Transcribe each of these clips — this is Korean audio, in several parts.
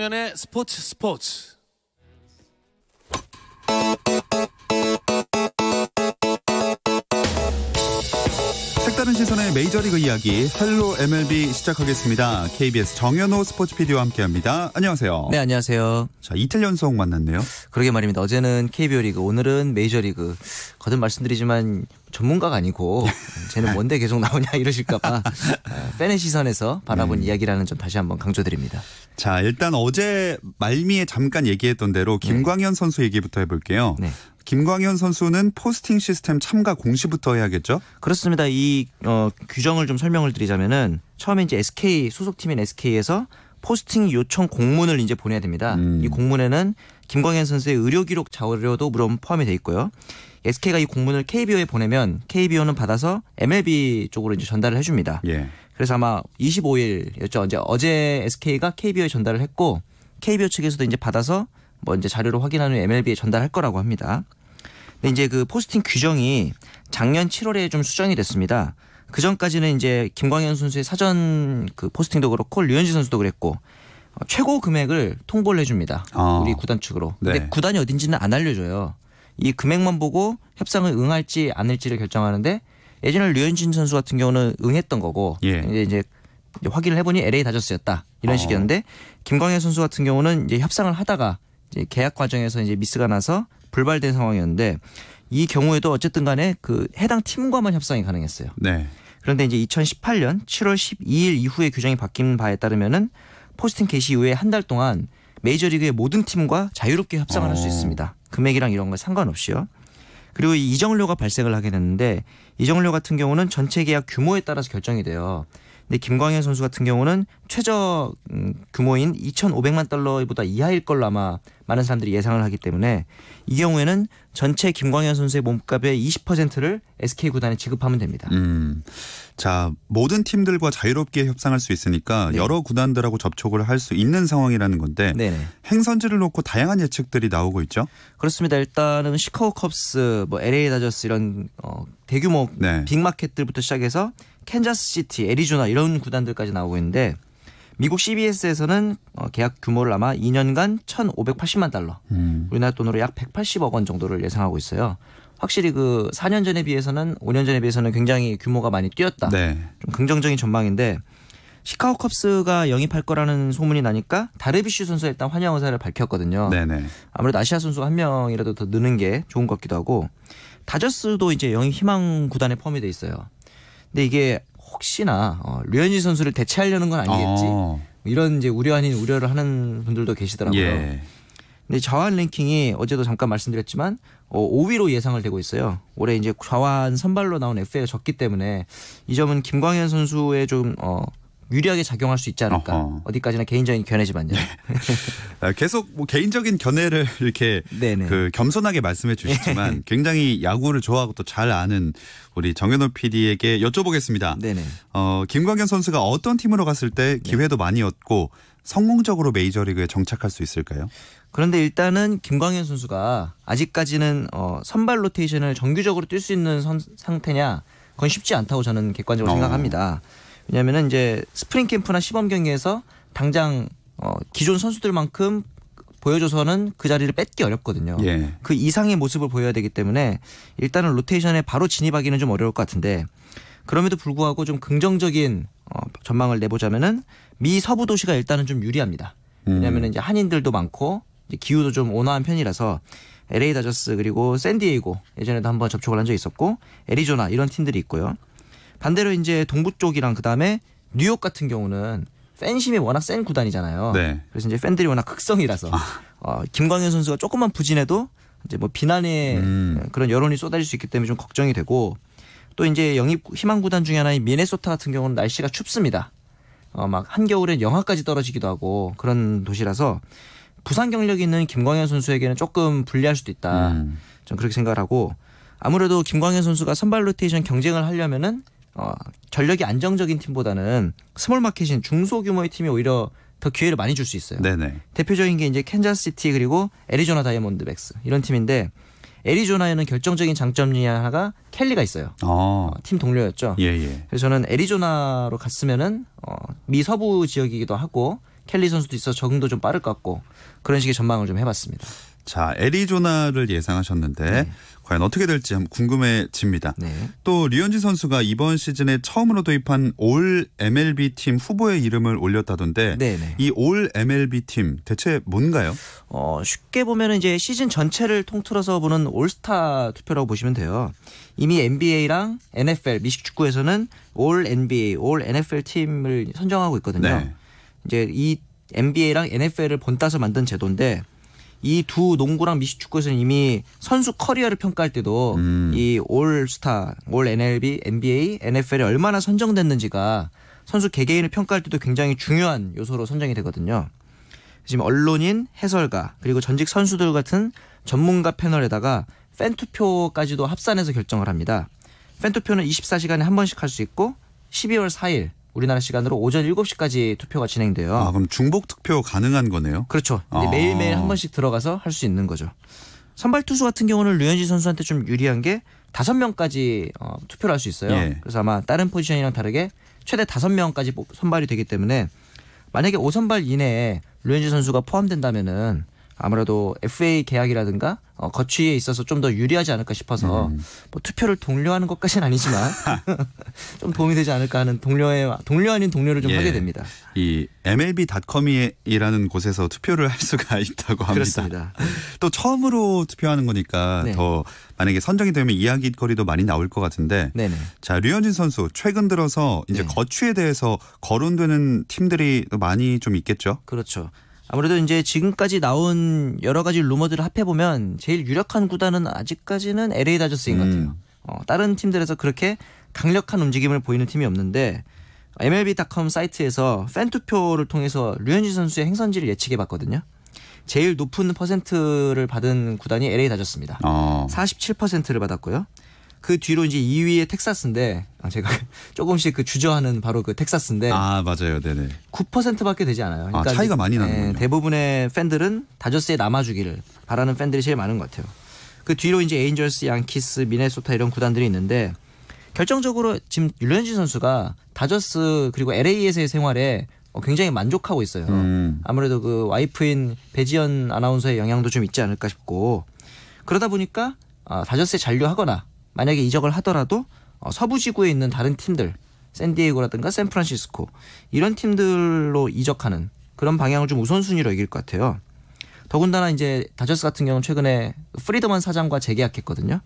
김종현의 스포츠 스포츠. 색다른 시선의 메이저리그 이야기 헬로 MLB 시작하겠습니다. KBS 정현호 스포츠 PD와 함께합니다. 안녕하세요. 네, 안녕하세요. 자 이틀 연속 만났네요. 그러게 말입니다. 어제는 KBO 리그, 오늘은 메이저리그. 거듭 말씀드리지만 전문가가 아니고 쟤는 뭔데 계속 나오냐 이러실까봐 어, 팬의 시선에서 바라본 이야기라는 점 다시 한번 강조드립니다. 자 일단 어제 말미에 잠깐 얘기했던 대로 김광현 선수 얘기부터 해볼게요. 네. 김광현 선수는 포스팅 시스템 참가 공시부터 해야겠죠? 그렇습니다. 이 어, 규정을 좀 설명을 드리자면은 처음에 이제 SK 소속팀인 SK에서 posting 요청 공문을 이제 보내야 됩니다. 음. 이 공문에는 김광현 선수의 의료 기록 자료도 물론 포함이 돼 있고요. SK가 이 공문을 KBO에 보내면 KBO는 받아서 MLB 쪽으로 이제 전달을 해줍니다. 예. 그래서 아마 25일이었죠. 이제 어제 SK가 KBO에 전달을 했고 KBO 측에서도 이제 받아서 뭐 이제 자료를 확인한 후에 MLB에 전달할 거라고 합니다. 근데 이제 그 포스팅 규정이 작년 7월에 좀 수정이 됐습니다. 그 전까지는 이제 김광현 선수의 사전 그 포스팅도 그렇고 류현진 선수도 그랬고 어, 최고 금액을 통보를 해줍니다. 아. 우리 구단 측으로. 근데 네. 구단이 어딘지는 안 알려줘요. 이 금액만 보고 협상을 응할지 않을지를 결정하는데 예전에 류현진 선수 같은 경우는 응했던 거고 예. 이제 이제 확인을 해보니 LA 다저스였다 이런 어. 식이었는데 김광현 선수 같은 경우는 이제 협상을 하다가 이제 계약 과정에서 이제 미스가 나서 불발된 상황이었는데 이 경우에도 어쨌든 간에 그 해당 팀과만 협상이 가능했어요. 네. 그런데 이제 2018년 7월 12일 이후에 규정이 바뀐 바에 따르면은 포스팅 개시 이후에 한 달 동안 메이저리그의 모든 팀과 자유롭게 협상을 할수 어. 있습니다. 금액이랑 이런 거 상관없이요. 그리고 이 이정료가 발생을 하게 됐는데 이정료 같은 경우는 전체 계약 규모에 따라서 결정이 돼요. 근데 김광현 선수 같은 경우는 최저 음, 규모인 2,500만 달러보다 이하일 걸로 아마 많은 사람들이 예상을 하기 때문에 이 경우에는 전체 김광현 선수의 몸값의 20%를 SK 구단에 지급하면 됩니다. 음. 자, 모든 팀들과 자유롭게 협상할 수 있으니까 네. 여러 구단들하고 접촉을 할 수 있는 상황이라는 건데 네네. 행선지를 놓고 다양한 예측들이 나오고 있죠. 그렇습니다. 일단은 시카고 컵스, 뭐 LA 다저스 이런 어, 대규모 네. big market들부터 시작해서 캔자스 시티, 애리조나 이런 구단들까지 나오고 있는데 미국 CBS에서는 어, 계약 규모를 아마 2년간 1,580만 달러, 음. 우리나라 돈으로 약 180억 원 정도를 예상하고 있어요. 확실히 그 4년 전에 비해서는 5년 전에 비해서는 굉장히 규모가 많이 뛰었다. 네. 좀 긍정적인 전망인데 시카고 컵스가 영입할 거라는 소문이 나니까 다르비슈 선수가 일단 환영 의사를 밝혔거든요. 네네. 아무래도 아시아 선수 한 명이라도 더 느는 게 좋은 것 같기도 하고 다저스도 이제 영입 희망 구단에 포함이 돼 있어요. 근데 이게 혹시나 어, 류현진 선수를 대체하려는 건 아니겠지? 어. 이런 이제 우려 아닌 우려를 하는 분들도 계시더라고요. 예. 근데 좌완 랭킹이 어제도 잠깐 말씀드렸지만 어, 5위로 예상을 되고 있어요. 올해 이제 좌완 선발로 나온 FA가 적기 때문에 이 점은 김광현 선수에 좀 어, 유리하게 작용할 수 있지 않을까. 어허. 어디까지나 개인적인 견해지만요. 아, 계속 뭐 개인적인 견해를 이렇게 네네. 그 겸손하게 말씀해 주시지만 굉장히 야구를 좋아하고 또 잘 아는 우리 정현호 PD에게 여쭤보겠습니다. 네네. 어, 김광현 선수가 어떤 팀으로 갔을 때 기회도 많이 얻고 성공적으로 메이저리그에 정착할 수 있을까요? 그런데 일단은 김광현 선수가 아직까지는 어, 선발 로테이션을 정규적으로 뛸 수 있는 선- 상태냐 그건 쉽지 않다고 저는 객관적으로 어. 생각합니다. 왜냐하면은 이제 스프링 캠프나 시범 경기에서 당장 어, 기존 선수들만큼 보여줘서는 그 자리를 뺏기 어렵거든요. 예. 그 이상의 모습을 보여야 되기 때문에 일단은 로테이션에 바로 진입하기는 좀 어려울 것 같은데 그럼에도 불구하고 좀 긍정적인 어, 전망을 내보자면은 미 서부 도시가 일단은 좀 유리합니다. 음. 왜냐하면 이제 한인들도 많고 이제 기후도 좀 온화한 편이라서 LA 다저스 그리고 샌디에이고 예전에도 한번 접촉을 한 적이 있었고 애리조나 이런 팀들이 있고요. 반대로 이제 동부 쪽이랑 그 다음에 뉴욕 같은 경우는 팬심이 워낙 센 구단이잖아요. 네. 그래서 이제 팬들이 워낙 극성이라서 어, 김광현 선수가 조금만 부진해도 이제 뭐 비난의 음. 그런 여론이 쏟아질 수 있기 때문에 좀 걱정이 되고 또 이제 영입 희망 구단 중에 하나인 미네소타 같은 경우는 날씨가 춥습니다. 어, 막 한겨울엔 영하까지 떨어지기도 하고 그런 도시라서 부상 경력이 있는 김광현 선수에게는 조금 불리할 수도 있다. 음. 전 그렇게 생각을 하고 아무래도 김광현 선수가 선발 로테이션 경쟁을 하려면은 어, 전력이 안정적인 팀보다는 small market인 중소규모의 팀이 오히려 더 기회를 많이 줄 수 있어요. 네네. 대표적인 게 이제 캔자스시티 그리고 애리조나 다이아몬드백스 이런 팀인데 애리조나에는 결정적인 장점 중에 하나가 켈리가 있어요. 어. 어, 팀 동료였죠. 예, 예. 그래서 저는 애리조나로 갔으면은 어, 미 서부 지역이기도 하고 켈리 선수도 있어 적응도 좀 빠를 것 같고 그런 식의 전망을 좀 해봤습니다. 자, 애리조나를 예상하셨는데 네. 과연 어떻게 될지 한번 궁금해집니다. 네. 또 류현진 선수가 이번 시즌에 처음으로 도입한 올 MLB 팀 후보의 이름을 올렸다던데 네네. 이올 MLB 팀 대체 뭔가요? 어, 쉽게 보면 이제 시즌 전체를 통틀어서 보는 올스타 투표라고 보시면 돼요. 이미 NBA랑 NFL 미식 축구에서는 올 NBA, 올 NFL 팀을 선정하고 있거든요. 네. 이제 이 NBA랑 NFL을 본따서 만든 제도인데 이 두 농구랑 미식 축구에서는 이미 선수 커리어를 평가할 때도 음. 이 올스타, 올 MLB, NBA, NFL에 얼마나 선정됐는지가 선수 개개인을 평가할 때도 굉장히 중요한 요소로 선정이 되거든요. 지금 언론인, 해설가 그리고 전직 선수들 같은 전문가 패널에다가 팬 투표까지도 합산해서 결정을 합니다. 팬 투표는 24시간에 한 번씩 할 수 있고 12월 4일 우리나라 시간으로 오전 7시까지 투표가 진행돼요. 아, 그럼 중복 투표 가능한 거네요. 그렇죠. 아. 매일매일 한 번씩 들어가서 할 수 있는 거죠. 선발 투수 같은 경우는 류현진 선수한테 좀 유리한 게 다섯 명까지 어, 투표를 할 수 있어요. 예. 그래서 아마 다른 포지션이랑 다르게 최대 다섯 명까지 뽑- 선발이 되기 때문에 만약에 5선발 이내에 류현진 선수가 포함된다면은 아무래도 FA 계약이라든가 어, 거취에 있어서 좀 더 유리하지 않을까 싶어서 음. 뭐 투표를 독려하는 것까지는 아니지만 좀 도움이 되지 않을까 하는 동료의 동료 아닌 동료를 좀 예. 하게 됩니다. 이 MLB.com이라는 곳에서 투표를 할 수가 있다고 합니다. 그렇습니다. 또 처음으로 투표하는 거니까 네. 더 만약에 선정이 되면 이야기거리도 많이 나올 것 같은데 네네. 자 류현진 선수 최근 들어서 이제 네. 거취에 대해서 거론되는 팀들이 많이 좀 있겠죠. 그렇죠. 아무래도 이제 지금까지 나온 여러 가지 루머들을 합해 보면 제일 유력한 구단은 아직까지는 LA 다저스인 것 같아요. 음. 어, 다른 팀들에서 그렇게 강력한 움직임을 보이는 팀이 없는데 MLB.com 사이트에서 팬 투표를 통해서 류현진 선수의 행선지를 예측해 봤거든요. 제일 높은 퍼센트를 받은 구단이 LA 다저스입니다. 어. 47%를 받았고요. 그 뒤로 이제 2위의 텍사스인데 아, 제가 조금씩 그 주저하는 바로 그 텍사스인데 아 맞아요, 네네. 9%밖에 되지 않아요. 그러니까 아, 차이가 많이 네, 나는군요. 대부분의 팬들은 다저스에 남아주기를 바라는 팬들이 제일 많은 것 같아요. 그 뒤로 이제 에인절스, 양키스, 미네소타 이런 구단들이 있는데 결정적으로 지금 류현진 선수가 다저스 그리고 LA에서의 생활에 어, 굉장히 만족하고 있어요. 음. 아무래도 그 와이프인 배지연 아나운서의 영향도 좀 있지 않을까 싶고 그러다 보니까 아, 다저스에 잔류하거나 만약에 이적을 하더라도 어, 서부 지구에 있는 다른 팀들 샌디에이고라든가 샌프란시스코 이런 팀들로 이적하는 그런 방향을 좀 우선순위로 여길 것 같아요. 더군다나 이제 다저스 같은 경우는 최근에 프리드먼 사장과 재계약했거든요.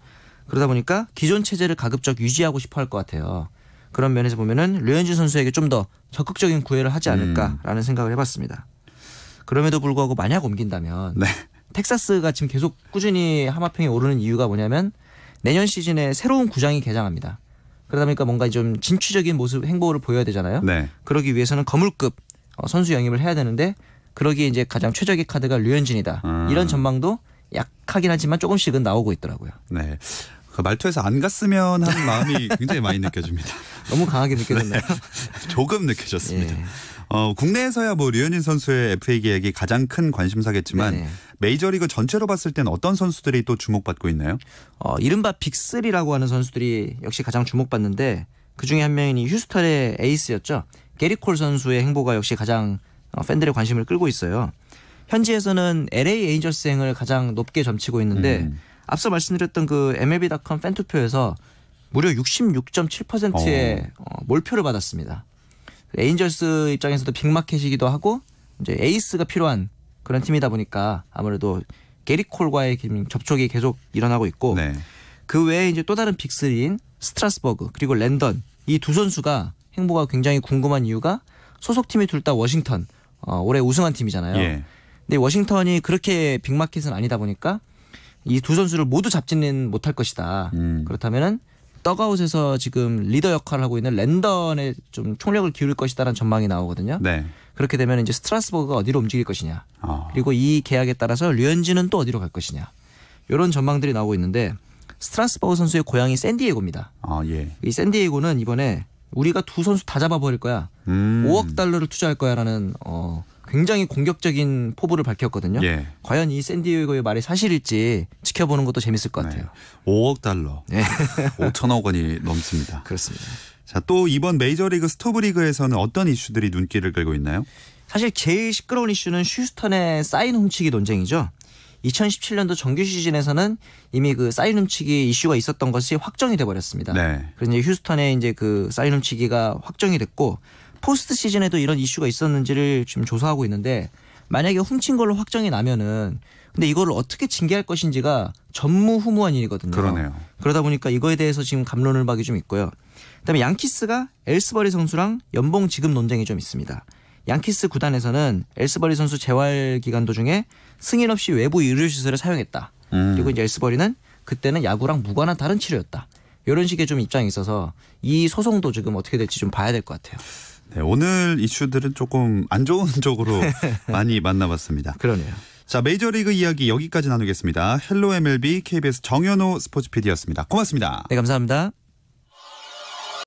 그러다 보니까 기존 체제를 가급적 유지하고 싶어 할 것 같아요. 그런 면에서 보면은 류현진 선수에게 좀 더 적극적인 구애를 하지 않을까라는 생각을 해봤습니다. 그럼에도 불구하고 만약 옮긴다면 네. 텍사스가 지금 계속 꾸준히 하마평에 오르는 이유가 뭐냐면 내년 시즌에 새로운 구장이 개장합니다. 그러다 보니까 뭔가 좀 진취적인 모습 행보를 보여야 되잖아요. 네. 그러기 위해서는 거물급 어, 선수 영입을 해야 되는데 그러기에 이제 가장 최적의 카드가 류현진이다. 음. 이런 전망도 약하긴 하지만 조금씩은 나오고 있더라고요. 네. 그 말투에서 안 갔으면 하는 마음이 굉장히 많이 느껴집니다. 너무 강하게 느껴졌나요? 조금 느껴졌습니다. 예. 어, 국내에서야 뭐 류현진 선수의 FA 계약이 가장 큰 관심사겠지만 네네. 메이저리그 전체로 봤을 때는 어떤 선수들이 또 주목받고 있나요? 어, 이른바 빅3라고 하는 선수들이 역시 가장 주목받는데 그 중에 한 명이 휴스턴의 에이스였죠. 게릿 콜 선수의 행보가 역시 가장 어, 팬들의 관심을 끌고 있어요. 현지에서는 LA 에인절스행을 가장 높게 점치고 있는데 음. 앞서 말씀드렸던 그 MLB.com 팬 투표에서 무려 66.7%의 어, 몰표를 받았습니다. 에인절스 입장에서도 big market이기도 하고 이제 에이스가 필요한 그런 팀이다 보니까 아무래도 게릿 콜과의 긴 접촉이 계속 일어나고 있고 네. 그 외에 이제 또 다른 big 3인 스트라스버그 그리고 렌던 이 두 선수가 행보가 굉장히 궁금한 이유가 소속팀이 둘 다 워싱턴 어, 올해 우승한 팀이잖아요. 예. 근데 워싱턴이 그렇게 big market은 아니다 보니까 이 두 선수를 모두 잡지는 못할 것이다. 음. 그렇다면은 덕아웃에서 지금 리더 역할을 하고 있는 렌던에 좀 총력을 기울일 것이다라는 전망이 나오거든요. 네. 그렇게 되면 이제 스트라스버그가 어디로 움직일 것이냐. 아. 그리고 이 계약에 따라서 류현진은 또 어디로 갈 것이냐. 이런 전망들이 나오고 있는데 스트라스버그 선수의 고향이 샌디에고입니다. 아, 예. 이 샌디에고는 이번에 우리가 두 선수 다 잡아버릴 거야. 음. 5억 달러를 투자할 거야라는 어, 굉장히 공격적인 포부를 밝혔거든요. 예. 과연 이 샌디에고의 말이 사실일지 지켜보는 것도 재밌을 것 같아요. 5억 달러. 네. 5천억 원이 넘습니다. 그렇습니다. 자, 또 이번 메이저리그 스토브리그에서는 어떤 이슈들이 눈길을 끌고 있나요? 사실 제일 시끄러운 이슈는 휴스턴의 사인 훔치기 논쟁이죠. 2017년도 정규 시즌에서는 이미 그 사인 훔치기 이슈가 있었던 것이 확정이 돼 버렸습니다. 네. 그래서 이제 휴스턴의 이제 그 사인 훔치기가 확정이 됐고 포스트 시즌에도 이런 이슈가 있었는지를 지금 조사하고 있는데 만약에 훔친 걸로 확정이 나면은 근데 이거를 어떻게 징계할 것인지가 전무후무한 일이거든요. 그러네요. 그러다 보니까 이거에 대해서 지금 감론을 박이 좀 있고요. 그다음에 양키스가 엘스버리 선수랑 연봉 지급 논쟁이 좀 있습니다. 양키스 구단에서는 엘스버리 선수 재활 기간 도중에 승인 없이 외부 의료 시설을 사용했다. 음. 그리고 이제 엘스버리는 그때는 야구랑 무관한 다른 치료였다. 이런 식의 좀 입장이 있어서 이 소송도 지금 어떻게 될지 좀 봐야 될 것 같아요. 네, 오늘 이슈들은 조금 안 좋은 쪽으로 많이 만나봤습니다. 그러네요. 자, 메이저리그 이야기 여기까지 나누겠습니다. Hello MLB KBS 정현호 스포츠 PD였습니다. 고맙습니다. 네, 감사합니다.